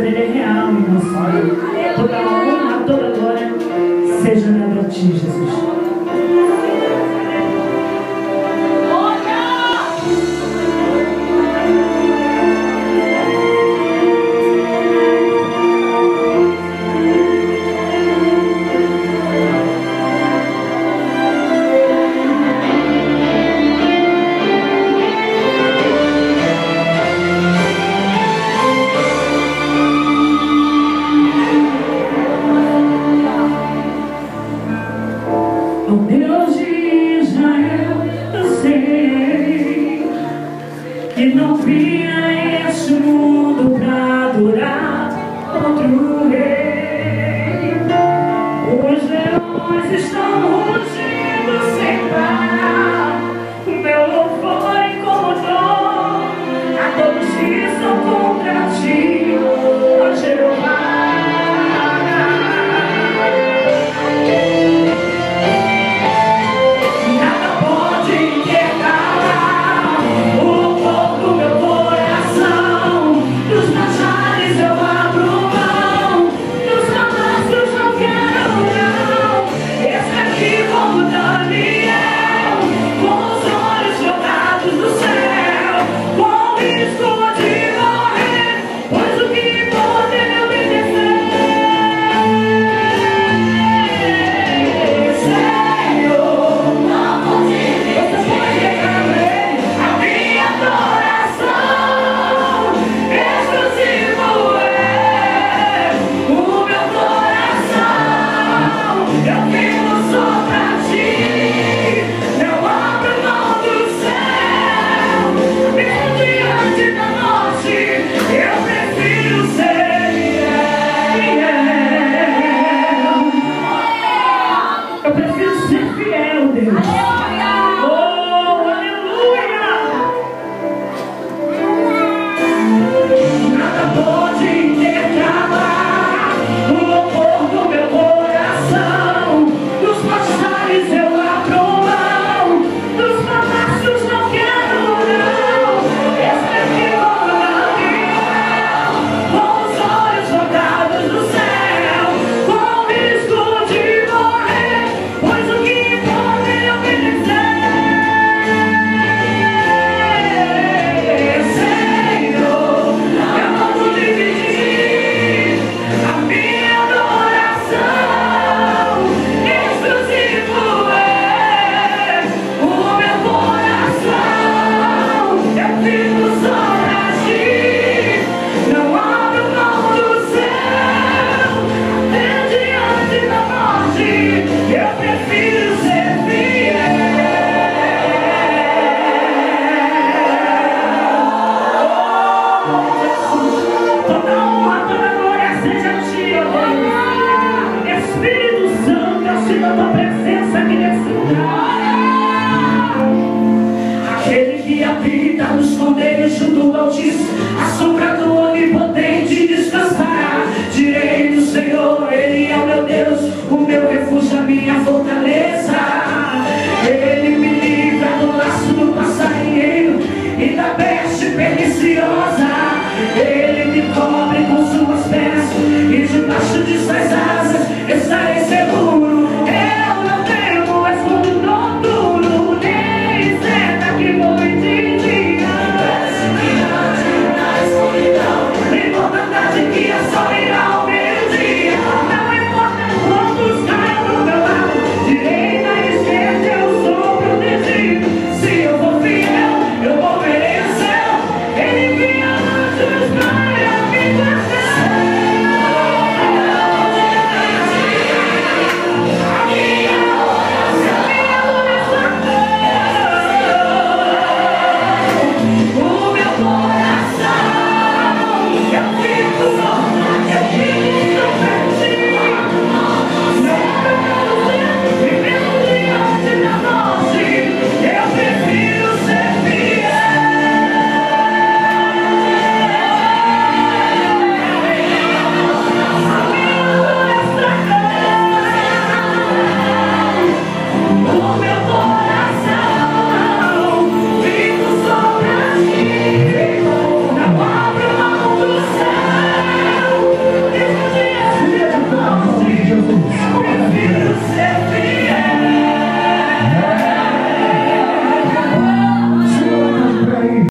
dele é real em nosso meio. Toda honra, toda glória seja dada a ti, Jesus. que não vinha este mundo pra adorar outro rei. Os leões estão rugindo. do que habita no esconderijo do Altíssimo, a sombra do Onipotente descansará. Direi do Senhor, Ele é o meu Deus, o meu refúgio, a minha fortaleza. Ele me livra do laço do passarinheiro e da peste perniciosa.